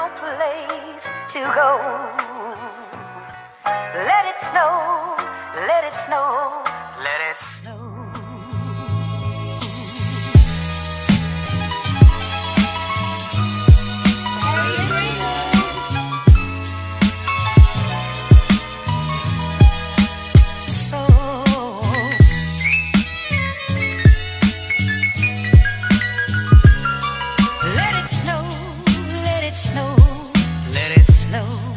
no place to go. Let it snow, let it snow. slow.